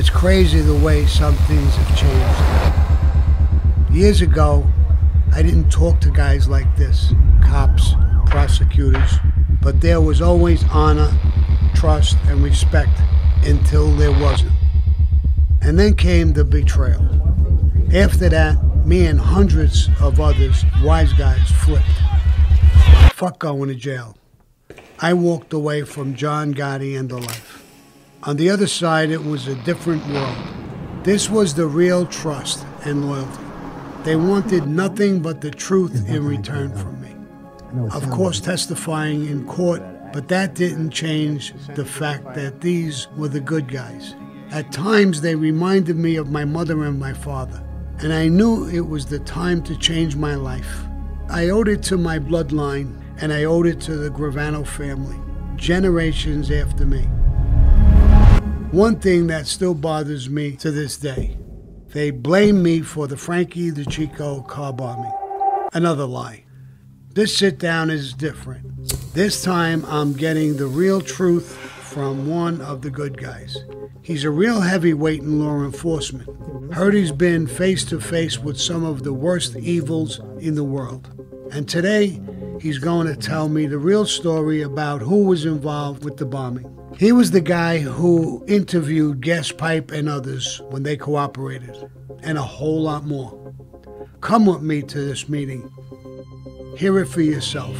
It's crazy the way some things have changed. Years ago, I didn't talk to guys like this cops, prosecutors, but there was always honor, trust, and respect until there wasn't. And then came the betrayal. After that, me and hundreds of others, wise guys, flipped. Fuck going to jail. I walked away from John Gotti and the life. On the other side, it was a different world. This was the real trust and loyalty. They wanted nothing but the truth in return from me. Of course, testifying in court, but that didn't change the fact that these were the good guys. At times, they reminded me of my mother and my father, and I knew it was the time to change my life. I owed it to my bloodline, and I owed it to the Gravano family, generations after me. One thing that still bothers me to this day they blame me for the Frankie DiCicco car bombing. Another lie. This sit down is different. This time I'm getting the real truth from one of the good guys. He's a real heavyweight in law enforcement. Mm-hmm. Heard he's been face to face with some of the worst evils in the world. And today, he's going to tell me the real story about who was involved with the bombing. He was the guy who interviewed Gaspipe and others when they cooperated, and a whole lot more. Come with me to this meeting. Hear it for yourself.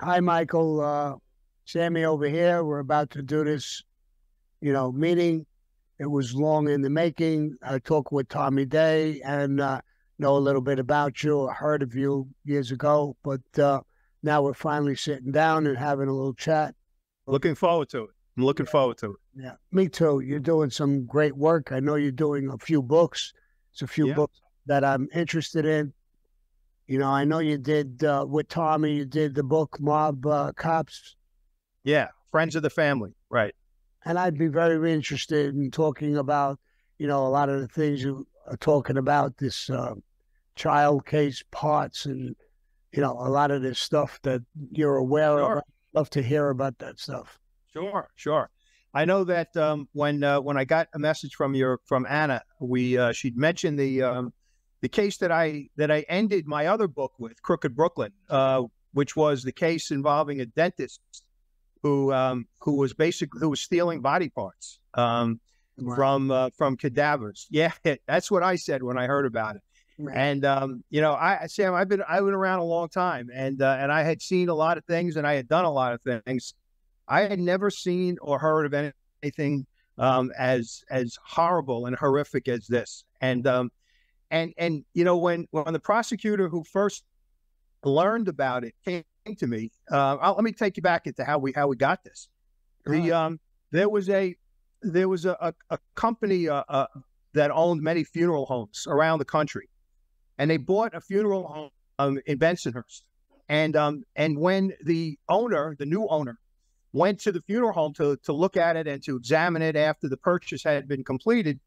Hi, Michael. Uh, Sammy over here. We're about to do this, you know, meeting. It was long in the making. I talked with Tommy Dades and uh, know a little bit about you. I heard of you years ago, but uh, now we're finally sitting down and having a little chat. Looking forward to it. I'm looking forward to it. Yeah, me too. You're doing some great work. I know you're doing a few books. It's a few Yeah. books that I'm interested in. You know, I know you did uh, with Tommy. You did the book Mob uh, Cops, Yeah, friends of the family, right? and I'd be very interested in talking about, you know, a lot of the things you are talking about. This uh, child case parts, and you know, a lot of this stuff that you're aware Sure. of. I'd love to hear about that stuff. Sure, sure. I know that um, when uh, when I got a message from your from Anna, we uh, she'd mentioned the um, the case that I that I ended my other book with, Crooked Brooklyn, uh, which was the case involving a dentist who um, who was basically who was stealing body parts um, from uh, from cadavers. Yeah, that's what I said when I heard about it. And um, you know, I Sam, I've been I've been around a long time, and uh, and I had seen a lot of things, and I had done a lot of things. I had never seen or heard of any- anything um, as as horrible and horrific as this. And um, and and you know, when when the prosecutor who first learned about it came to me, uh, I'll, let me take you back into how we how we got this. The um, there was a there was a a, a company uh, uh, that owned many funeral homes around the country, and they bought a funeral home um, in Bensonhurst. And um, and when the owner, the new owner, went to the funeral home to to look at it and to examine it after the purchase had been completed,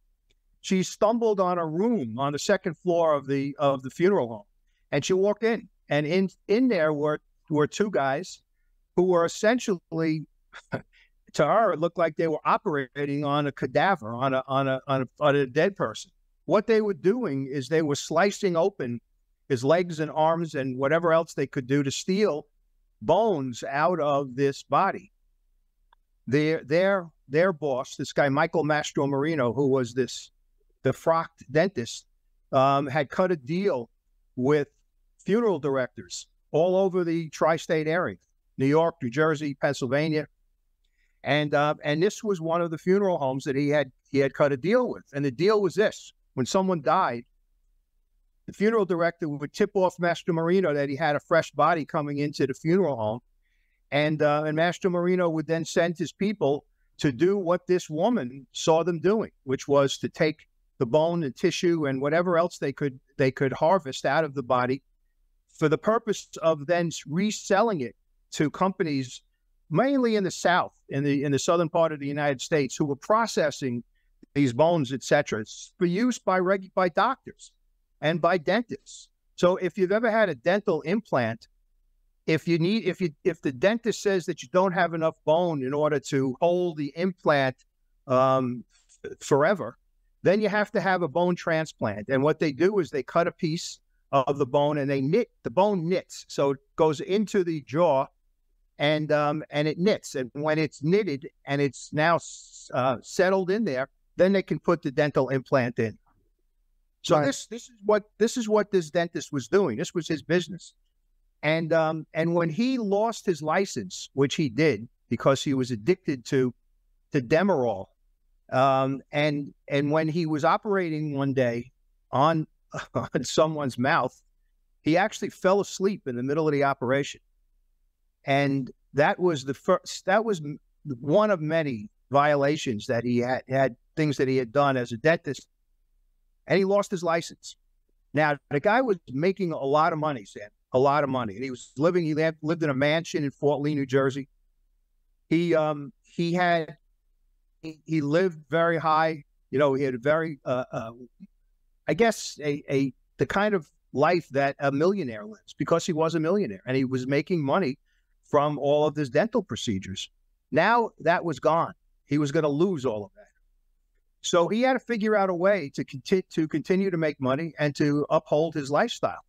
she stumbled on a room on the second floor of the of the funeral home, and she walked in, and in in there were were two guys who were essentially. To her, it looked like they were operating on a cadaver, on a on a on a, on a dead person. What they were doing is they were slicing open his legs and arms and whatever else they could do to steal bones out of this body. Their their their boss, this guy Michael Mastromarino, who was this the frocked dentist, um, had cut a deal with funeral directors all over the tri-state area, New York, New Jersey, Pennsylvania, and uh, and this was one of the funeral homes that he had he had cut a deal with, and the deal was this: when someone died, the funeral director would tip off Mastromarino that he had a fresh body coming into the funeral home, and uh, and Mastromarino would then send his people to do what this woman saw them doing, which was to take the bone and tissue and whatever else they could they could harvest out of the body, for the purpose of then reselling it to companies mainly in the South, in the in the southern part of the United States, who were processing these bones, etc., for use by reg- by doctors and by dentists. So if you've ever had a dental implant, if you need if you if the dentist says that you don't have enough bone in order to hold the implant um, forever, then you have to have a bone transplant. And what they do is they cut a piece of the bone and they knit the bone knits, so it goes into the jaw, and um, and it knits. And when it's knitted and it's now uh, settled in there, then they can put the dental implant in. So Right. this this is what this is what this dentist was doing. This was his business. And um, and when he lost his license, which he did because he was addicted to to Demerol, um, and and when he was operating one day on on someone's mouth, he actually fell asleep in the middle of the operation, and that was the first. That was one of many violations that he had had things that he had done as a dentist, and he lost his license. Now the guy was making a lot of money, Sam, a lot of money, and he was living. He lived, in a mansion in Fort Lee, New Jersey. He um he had he, he lived very high. You know, he had a very uh, uh I guess a a the kind of life that a millionaire lives because he was a millionaire and he was making money from all of his dental procedures. Now that was gone. He was going to lose all of that. So he had to figure out a way to conti- to continue to make money and to uphold his lifestyle.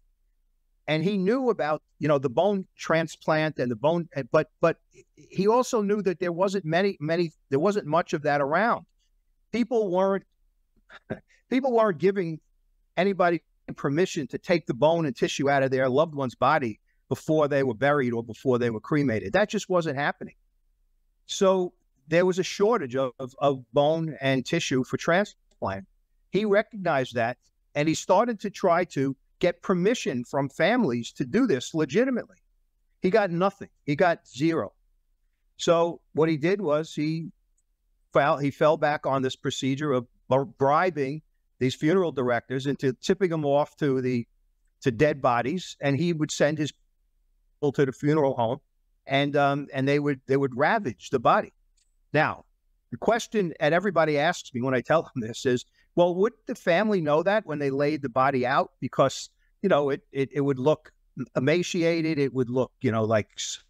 And he knew about you know the bone transplant and the bone, but but he also knew that there wasn't many many there wasn't much of that around. People weren't people weren't giving anybody permission to take the bone and tissue out of their loved one's body before they were buried or before they were cremated. That just wasn't happening. So there was a shortage of, of, of bone and tissue for transplant. He recognized that and he started to try to get permission from families to do this legitimately. He got nothing. He got zero. So what he did was he fell he fell back on this procedure of bribing these funeral directors into tipping them off to the to dead bodies, and he would send his people to the funeral home, and um, and they would they would ravage the body. Now, the question that everybody asks me when I tell them this is, well, would the family know that when they laid the body out? Because you know it it, it would look emaciated. It would look you know like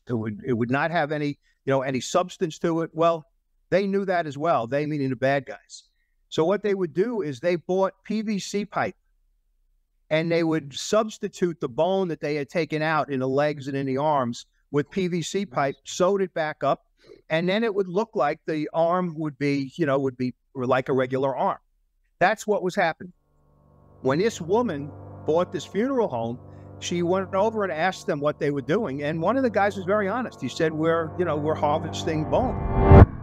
it would it would not have any you know any substance to it. Well, they knew that as well. They meaning the bad guys. So what they would do is they bought PVC pipe and they would substitute the bone that they had taken out in the legs and in the arms with PVC pipe, sewed it back up, and then it would look like the arm would be, you know, would be like a regular arm. That's what was happening. When this woman bought this funeral home, she went over and asked them what they were doing, and one of the guys was very honest. He said, "We're, you know, we're harvesting bone."